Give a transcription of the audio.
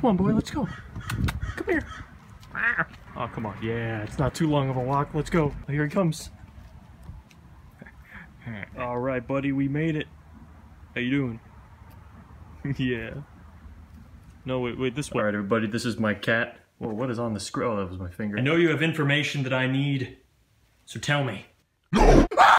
Come on, boy, let's go. Come here. Ah. Oh, come on. Yeah, it's not too long of a walk. Let's go. Oh, here he comes. All right, buddy, we made it. How you doing? yeah. No, wait, wait, this way. All right, everybody, this is my cat. Whoa, what is on the scroll? Oh, that was my finger. I know you have information that I need, so tell me. Ah!